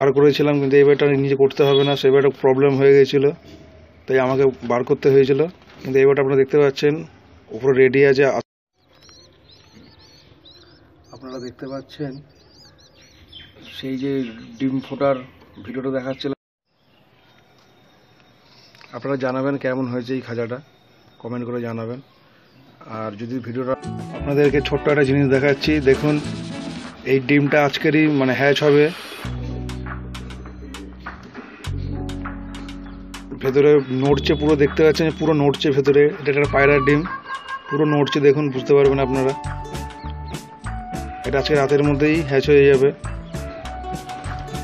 বার করেছিলাম কিন্তু এবারটা নিজে করতে হবে না সেবারটা প্রবলেম হয়ে গেছিল তাই আমাকে বার করতে হয়েছিল। কিন্তু এবারটা আপনারা দেখতে পাচ্ছেন উপরে রেডি আছে আপনারা দেখতে পাচ্ছেন সেই যে ডিম ফোটার ভিডিওটা দেখাচ্ছিল আপনারা জানাবেন কেমন হয়েছে এই খাজাটা কমেন্ট করে জানাবেন। আর যদি ভিডিওটা আপনাদেরকে ছোট্ট একটা জিনিস দেখাচ্ছি দেখুন এই ডিমটা আজকেরই মানে হ্যাচ হবে। ভেতরে নড়ছে পুরো দেখতে পাচ্ছেন, পুরো নড়ছে ভেতরে। এটা একটা পায়রার ডিম। পুরো নড়ছে দেখুন, বুঝতে পারবেন আপনারা। এটা আজকে রাতের মধ্যেই হ্যাচ হয়ে যাবে।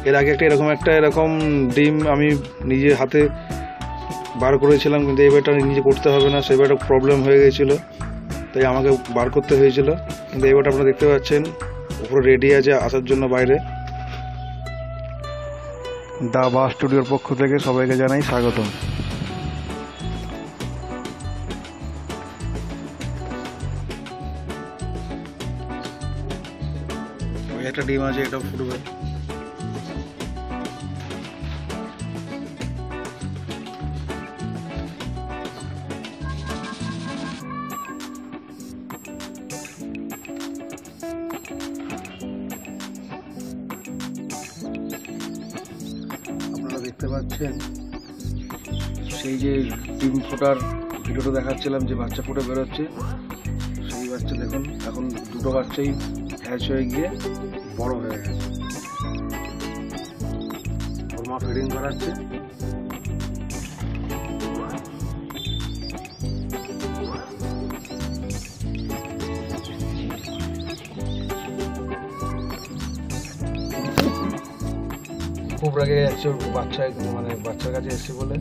এর আগে একটা এরকম একটা এরকম ডিম আমি নিজে হাতে বার করেছিলাম, কিন্তু এবারটা নিজে করতে হবে না, সেই সেবারটা প্রবলেম হয়ে গেছিল। তাই আমাকে বার করতে হয়েছিল। কিন্তু এবারটা আপনারা দেখতে পাচ্ছেন, উপরে রেডি আছে আসার জন্য বাইরে। দা বা স্টুডিওর পক্ষ থেকে সবাইকে জানাই স্বাগতম। একটা ডিম আছে এটা ফুটবে। দেখতে পাচ্ছেন? সেই যে ডিম ফোটার ভিডিওটা দেখাচ্ছিলাম যে বাচ্চা ফুটে বেরোচ্ছে। সেই বাচ্চা দেখুন, এখন দুটো বাচ্চাই হ্যাচ হয়ে গিয়ে বড় হয়ে গেছে। মা ফিডিং করাচ্ছে। খুব আগে একশো বাচ্চা মানে বাচ্চার কাছে এসে বলে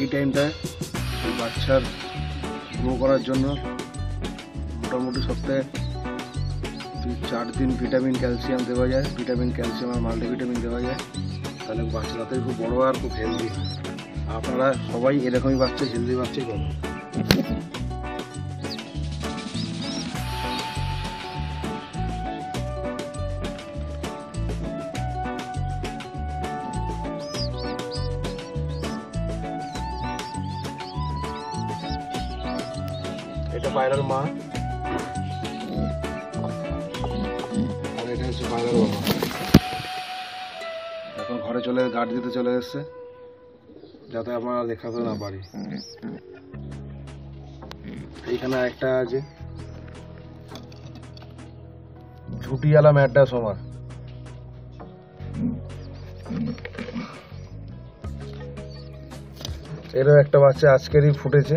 এই টাইমটায় বাচ্চার গ্রো করার জন্য মোটামুটি সপ্তাহে চার দিন ভিটামিন ক্যালসিয়াম দেওয়া যায়। ভিটামিন ক্যালসিয়াম আর মাল্টিভিটামিন দেওয়া যায়। তাহলে বাচ্চারা তো খুব বড়ো আর খুব হেলদি আপনারা সবাই এরকমই বাচ্চা হেলদি বাচ্চাই পাবেন। এটা পায়রার মা। আর এটা হচ্ছে পায়রার বাবা এখন ঘরে চলে গার্ড দিতে চলে এসছে যাতে আমরা দেখাতে না পারি। এইখানে একটা আছে। ঝুটিওয়ালা ম্যাড্রাস আমার এরও একটা বাচ্চা আজকেরই ফুটেছে।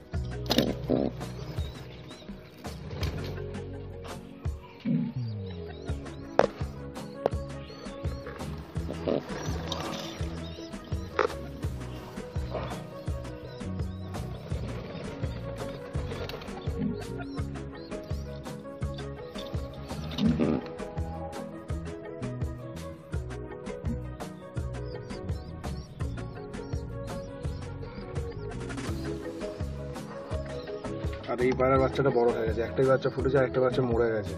আর এই পায়রার বাচ্চাটা বড় হয়ে গেছে। একটাই বাচ্চা ফুটেছে আর একটা বাচ্চা মরে গেছে।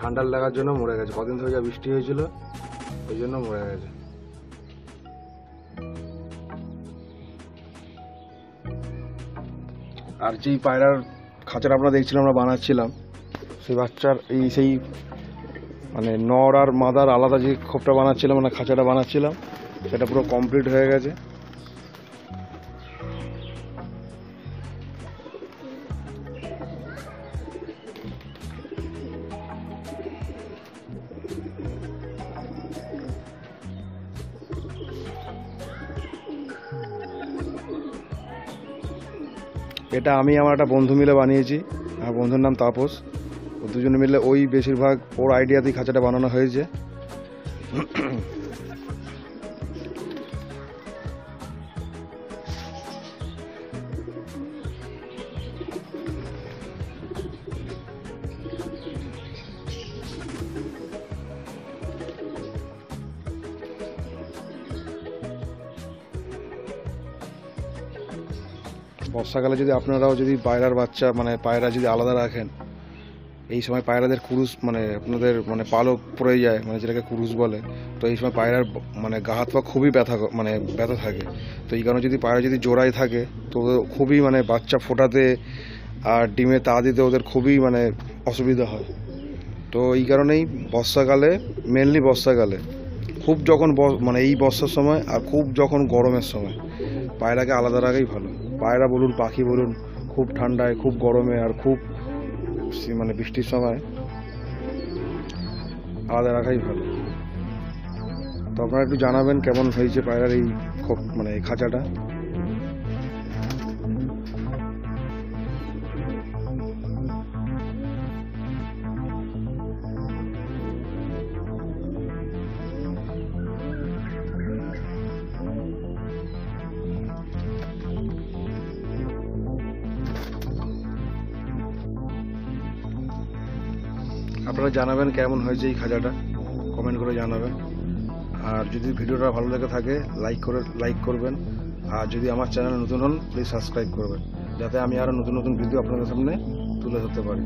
ঠান্ডার লাগার জন্য মরে গেছে। কদিন ধরে যা বৃষ্টি হয়েছিল, ওই জন্য মরে গেছে। আর যেই পায়রার খাঁচাটা আমরা দেখছিলাম, আমরা বানাচ্ছিলাম, সেই বাচ্চার এই সেই মানে নর আর মাদার আলাদা যে খোপটা বানাচ্ছিলাম মানে খাঁচাটা বানাচ্ছিলাম, সেটা পুরো কমপ্লিট হয়ে গেছে। এটা আমি আমার একটা বন্ধু মিলে বানিয়েছি আমার বন্ধুর নাম তাপস। দুজনে মিলে ওই বেশিরভাগ ওর আইডিয়াতেই খাঁচাটা বানানো হয়েছে। বর্ষাকালে যদি আপনারাও যদি পায়রার বাচ্চা মানে পায়রা যদি আলাদা রাখেন, এই সময় পায়রাদের কুরুস মানে আপনাদের মানে পালক পড়ে যায় মানে যেটাকে কুরুস বলে, তো এই সময় পায়রার মানে গা হাত পা খুবই ব্যথা মানে ব্যথা থাকে। তো এই কারণে যদি পায়রা যদি জোড়ায় থাকে, তো ওদের খুবই মানে বাচ্চা ফোটাতে আর ডিমে তা দিতে ওদের খুবই মানে অসুবিধা হয়। তো এই কারণেই বর্ষাকালে মেনলি বর্ষাকালে, খুব যখন মানে এই বর্ষার সময় আর খুব যখন গরমের সময়, পায়রাকে আলাদা রাখাই ভালো। পায়রা বলুন, পাখি বলুন, খুব ঠান্ডায়, খুব গরমে আর খুব মানে বৃষ্টির সময় আলাদা রাখাই ভালো। তো আপনারা একটু জানাবেন কেমন হয়েছে পায়রার এই মানে এই খাঁচাটা। আপনারা জানাবেন কেমন হয়েছে এই খাজাটা। কমেন্ট করে জানাবেন। আর যদি ভিডিওটা ভালো লেগে থাকে লাইক করে লাইক করবেন। আর যদি আমার চ্যানেল নতুন হন প্লিজ সাবস্ক্রাইব করবেন। যাতে আমি আরও নতুন নতুন ভিডিও আপনাদের সামনে তুলে ধরতে পারি।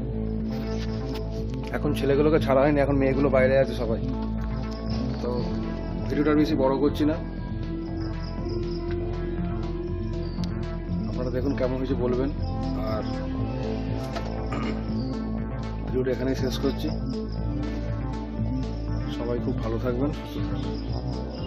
এখন ছেলেগুলোকে ছাড়া হয়নি এখন মেয়েগুলো বাইরে আছে সবাই। তো ভিডিওটা আর বেশি বড় করছি না। আপনারা দেখুন কেমন হয়েছে বলবেন। আর ভিডিওটা এখানেই শেষ করছি। সবাই খুব ভালো থাকবেন সুস্থ থাকবেন।